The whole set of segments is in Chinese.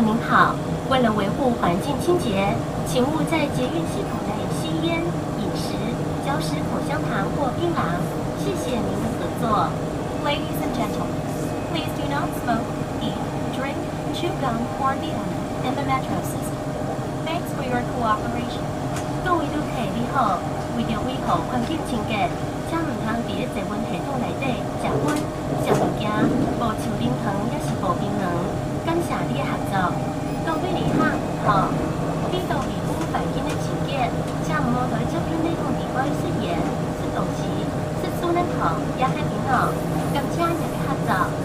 您好，为了维护环境清洁，请勿在捷运系统内吸烟、饮食、嚼食口香糖或槟榔。谢谢您的合作。Ladies and gentlemen, please do not smoke, eat, drink, chew gum or the in the metro system. Thanks for your cooperation. 各位旅客你好，为了维护环境清洁，请唔通伫咧捷运系统内底食烟、食物件、无像冰糖也是无槟榔。谢你的合作。各位旅客好，呢度维护环境的清洁，请唔好在捷运内部地外食盐、吃东西、吃素能糖也系槟榔。感谢你的合作。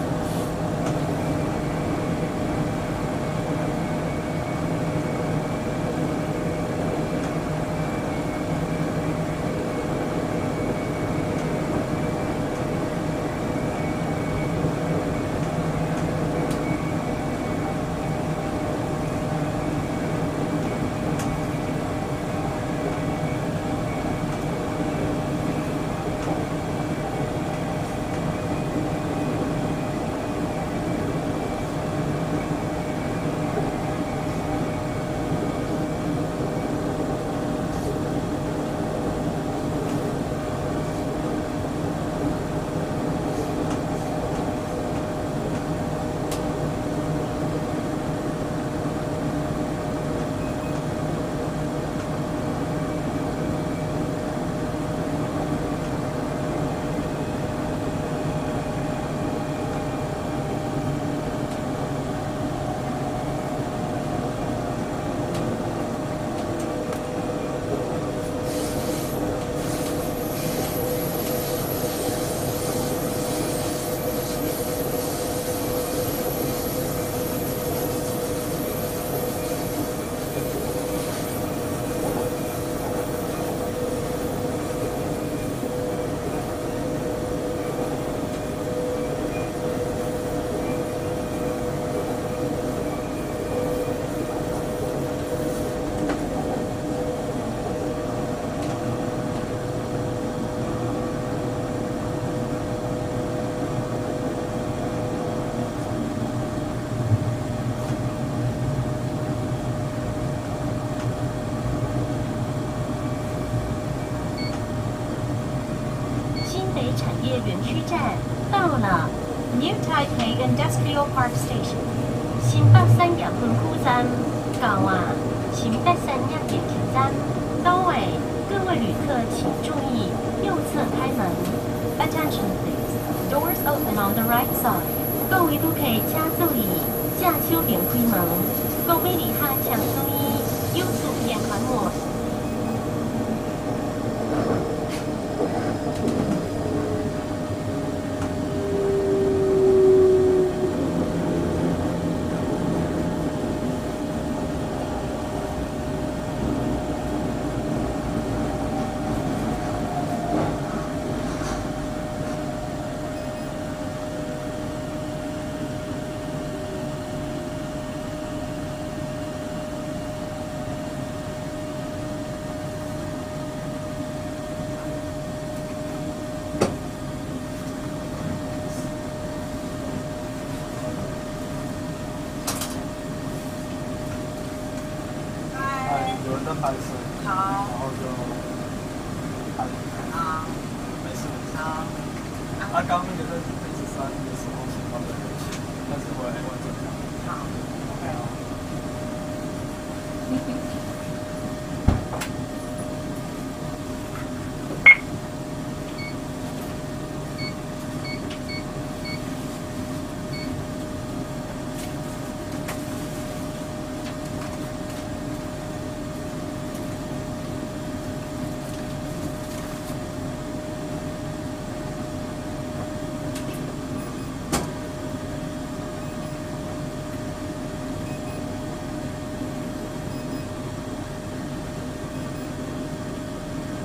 Industrial Park Station. 新北产业分区站到啊，新北产业电气站到位，各位旅客请注意，右侧开门。Attention please. Doors open on the right side. 各位旅客请注意，正手边开门，各位旅客请注意，右侧边开门。哎，有人在拍摄，然好，后就拍，好，没事没事。好，啊，刚刚那个在 S 三的时候是他们的线，但是我 A 1正常。好。OK 啊。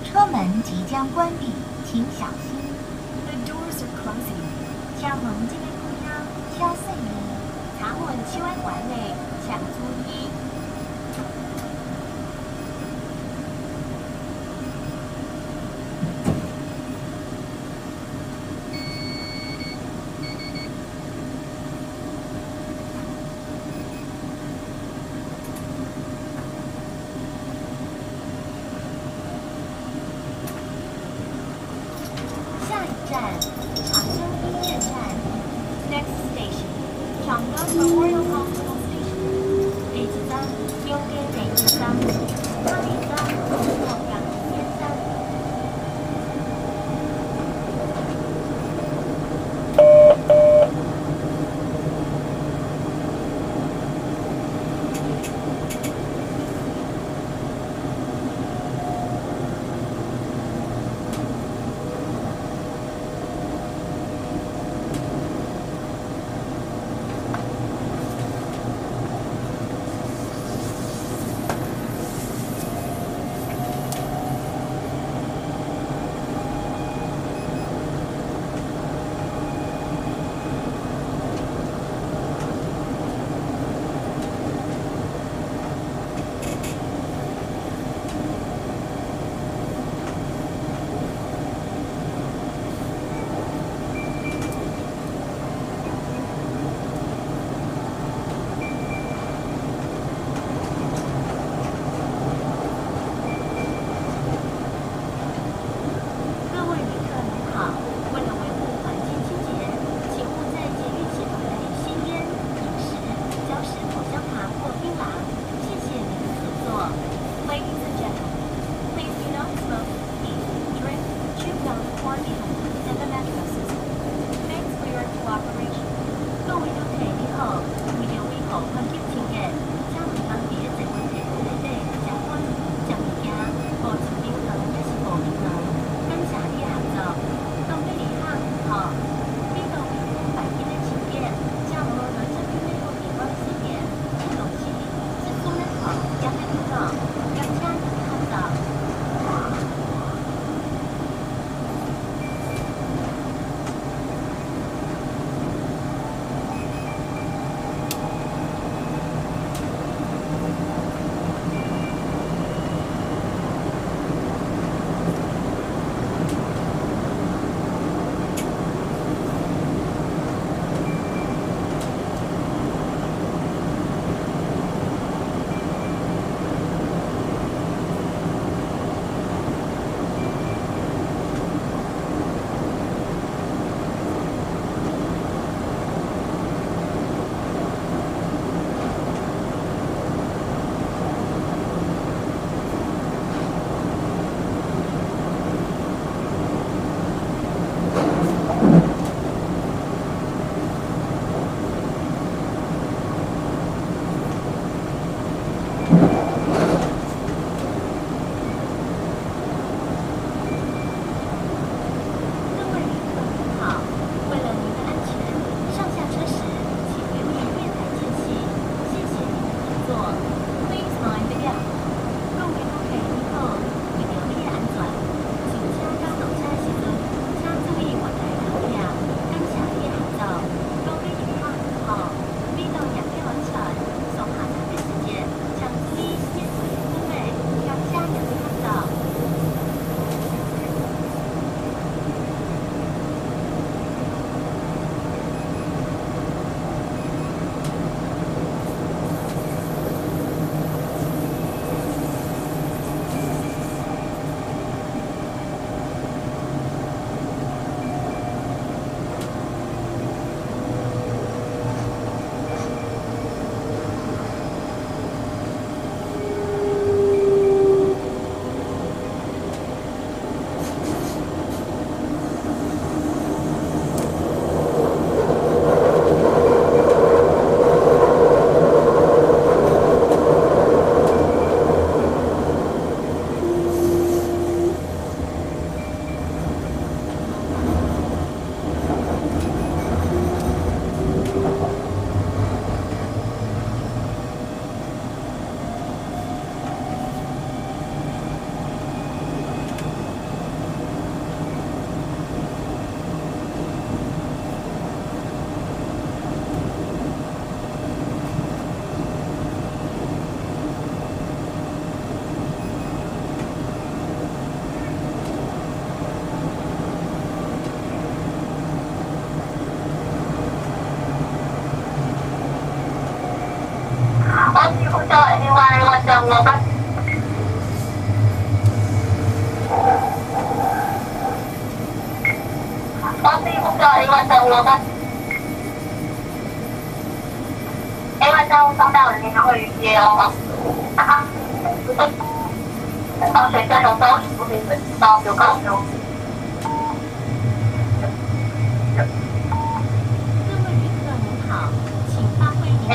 车门即将关闭，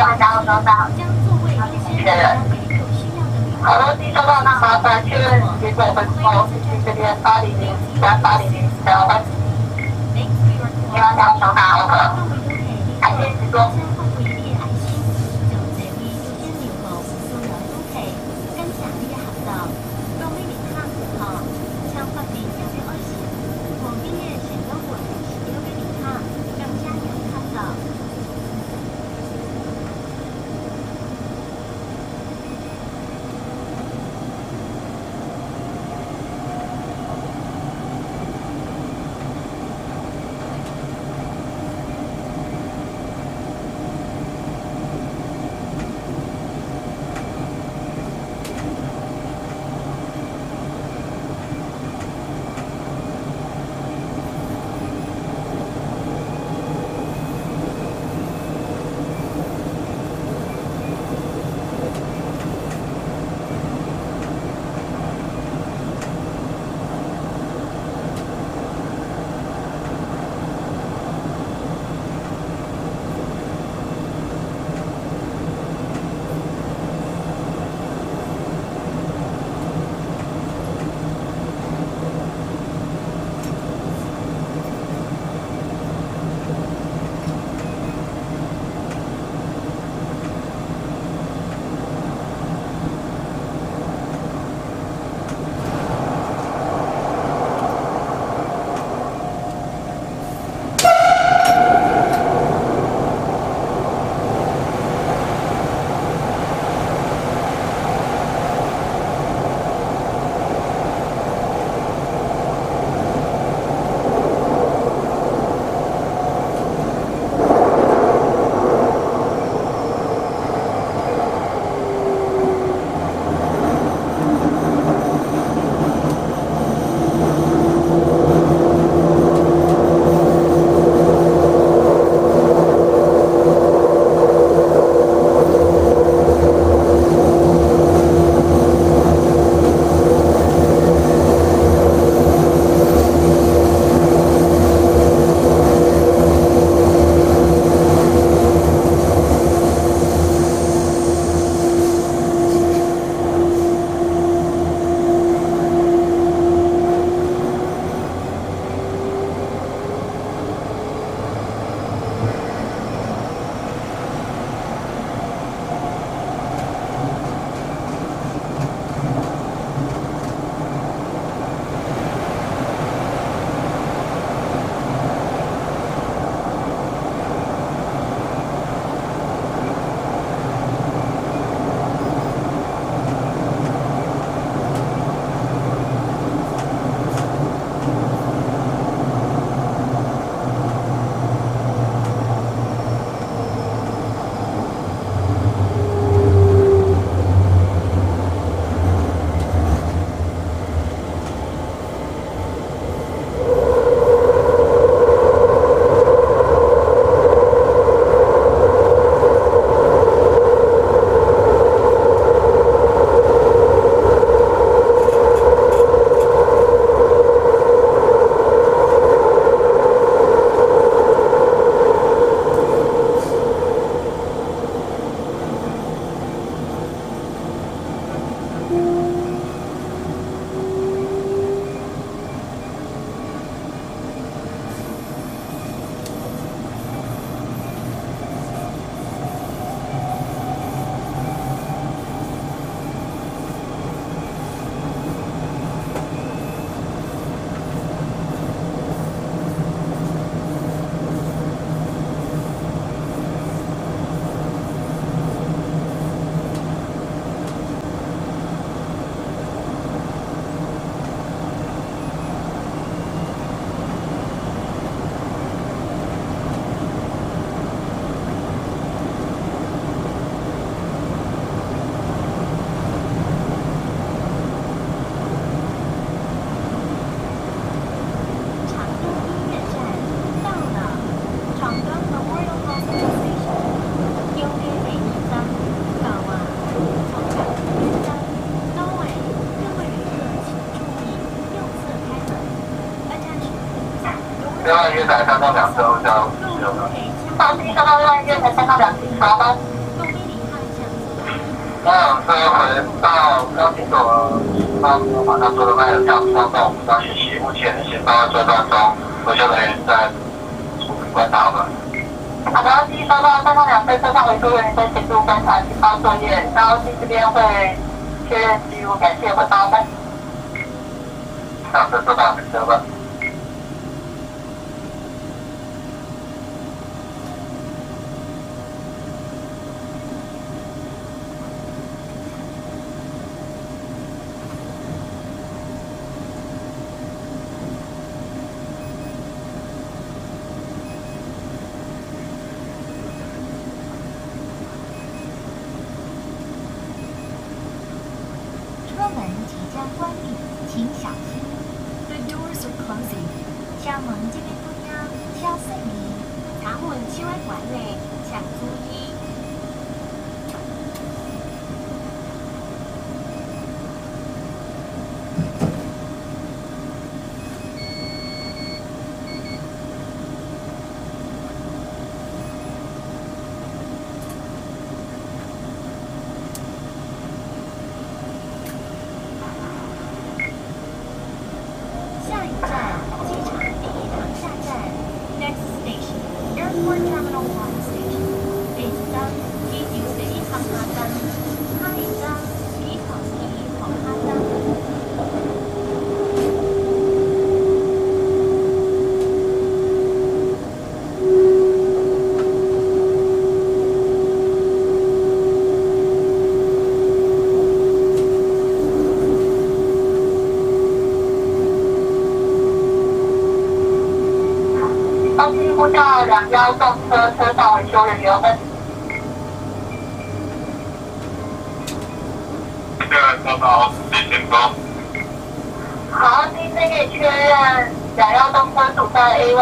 电话加入装单，谢谢。好的，接收到，那麻烦确认接通我们办这边八零零三八零零三，电话加入装单，好，感谢提。台三到两周交自由的。到第三到万月才三到两停好吗？那车回到刚听懂刚马上说的那个跳跳到我们张学习，目前先到这段中，维修人在处理观察吧。好的，第一收到三到两车车上维修人员在协助观察清包作业，然后这边会确认记录，感谢回报。上车收到，回车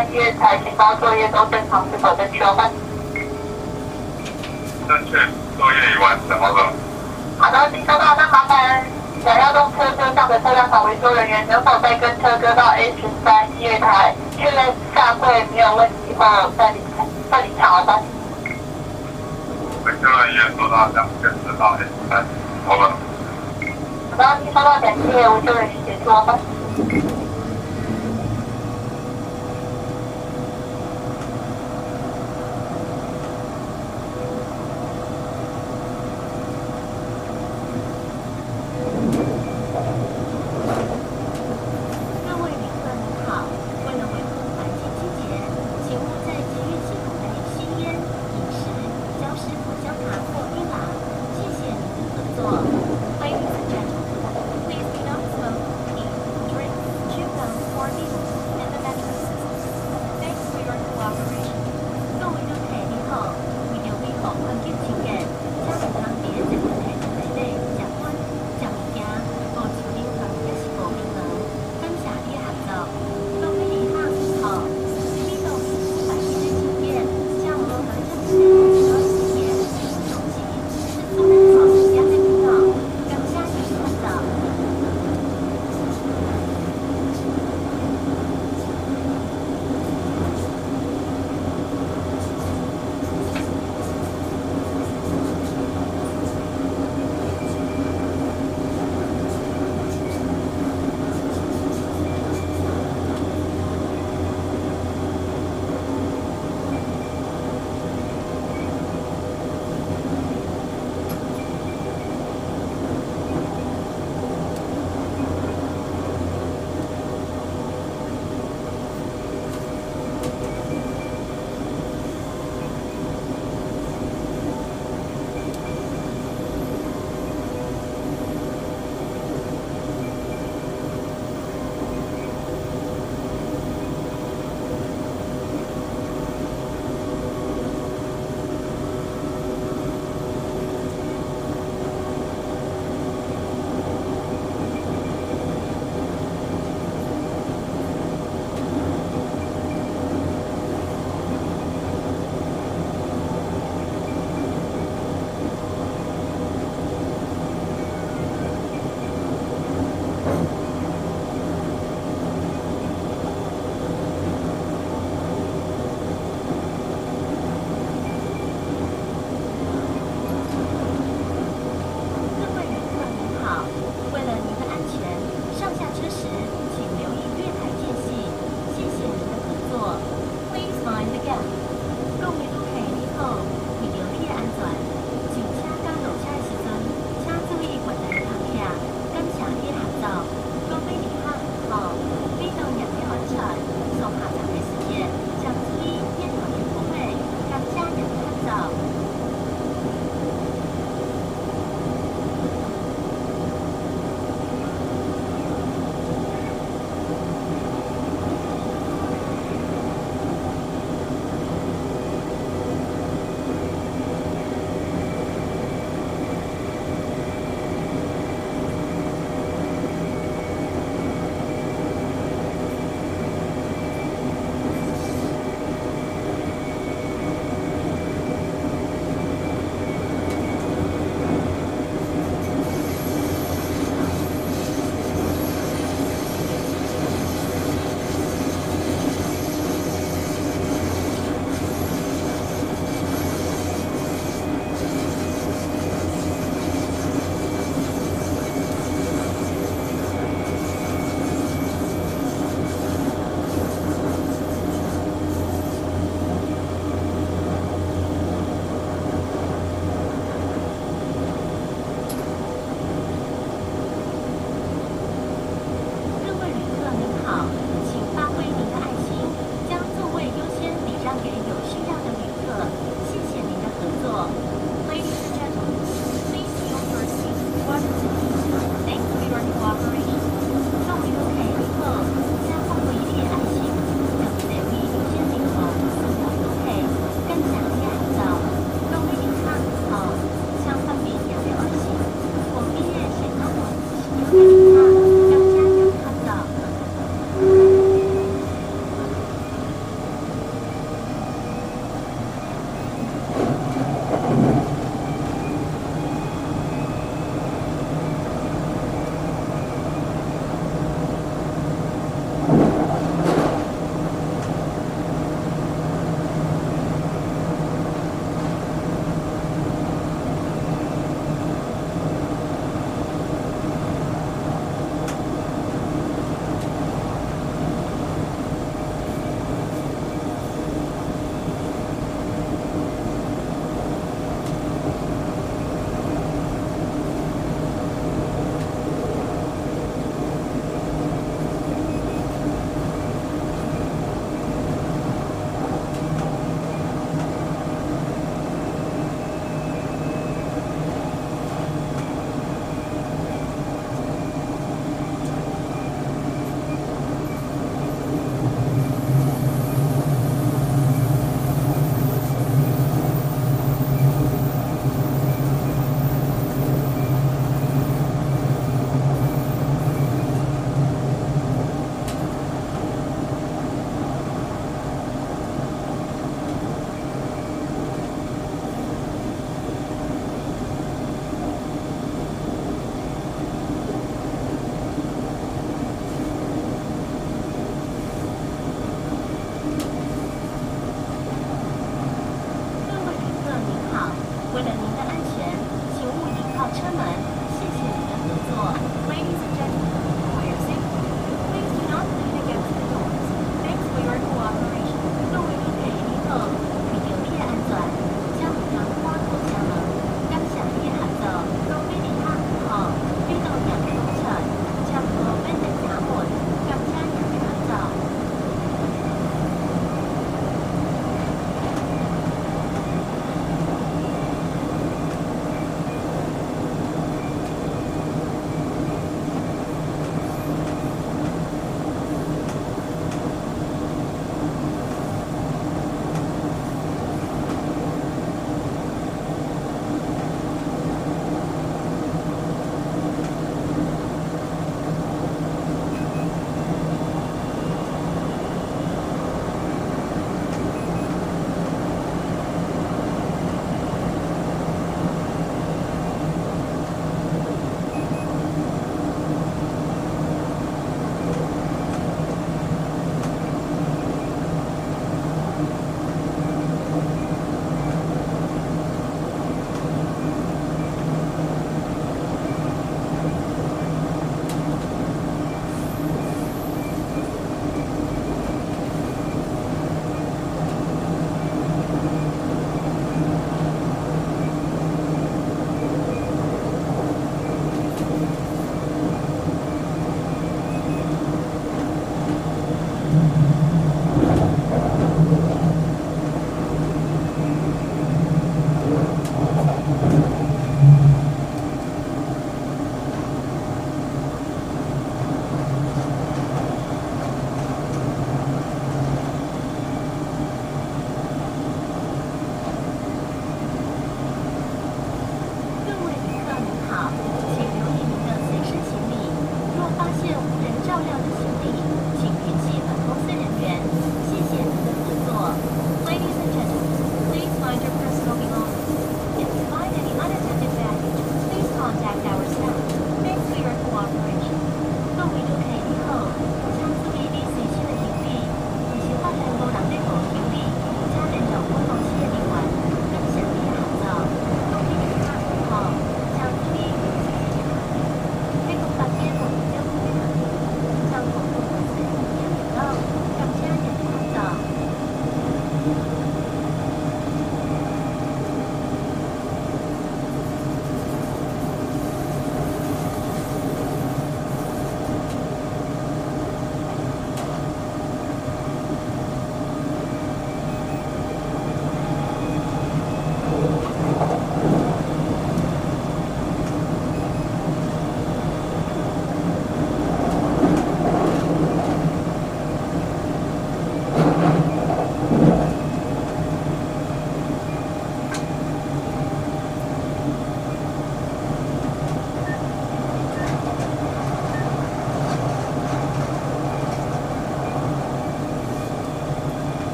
在 A 万月台清包作业都正常，是否正确吗？正确，作业已完成了。好的，请收到，那麻烦想要动车车上的车辆厂维修人员能否再跟车哥到 A 十三月台确认下柜没有问题后再离开再离场好吗？维修人员收到两件车到 S 三，好的。好的，请收到，感谢维修人员协助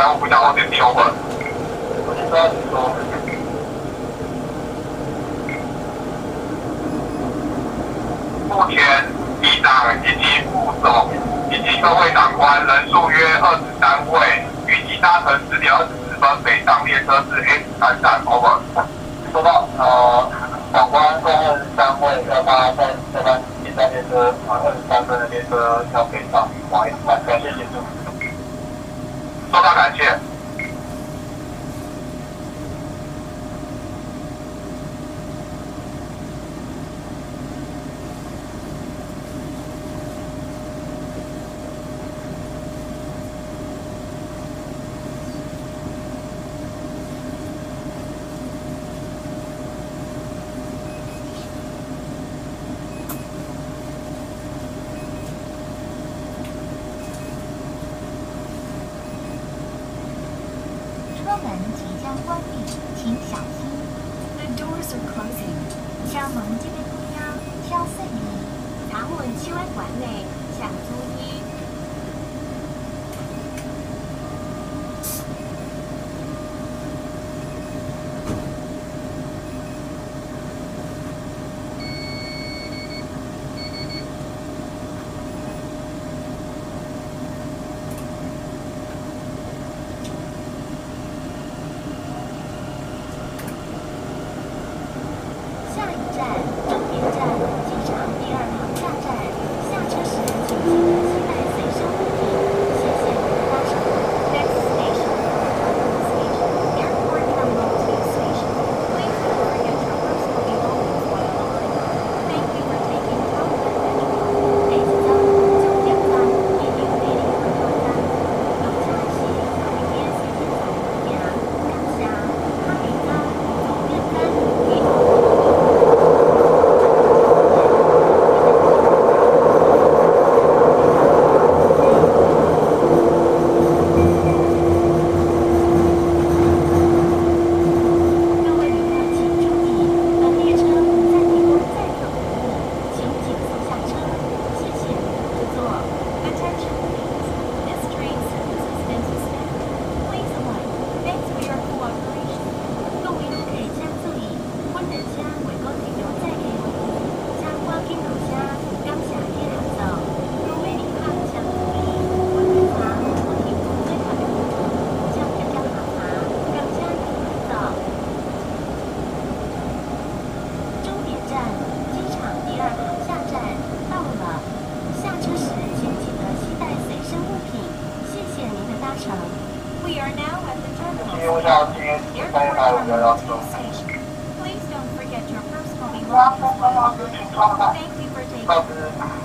然后回家往前飘了。我知道你说。目前，议长以及副总以及各位长官人数约二十三位，预计搭乘十点二十四分北上列车至 S 三站，over。收到，呃，长官共二十三位，要搭三三三一站列车，二十三分的列车要北上，往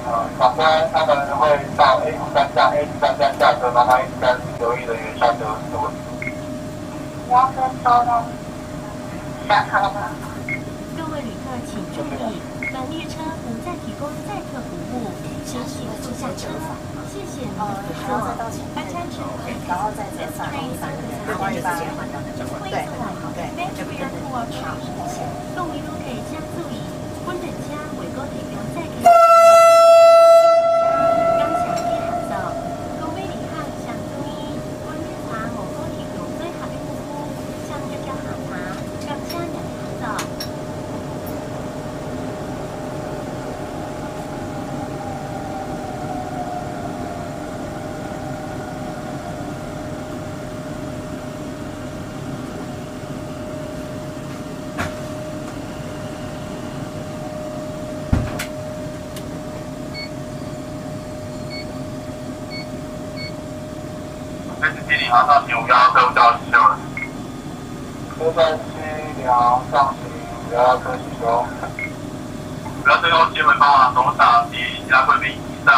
呃，反观他们会到 A 股单价、A 股单价价格，麻烦一三留意的原价格是什么？你要跟高吗？下车吗？各位旅客请注意，本列车不再提供载客服务，请请下车。谢谢您的乘坐，搬餐纸，然后再再上一班，对吧？对对对。Thank you for your time. 路一路给加注意，温等加，伟哥请留在。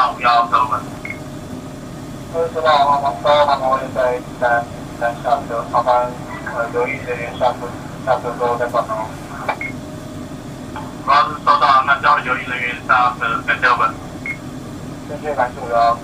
移上五幺车门。车知道航班高航班会在下车，航班呃留意人员下车下车之后再关门。主要是收到，那交由于人员上车感谢本。谢谢感谢五幺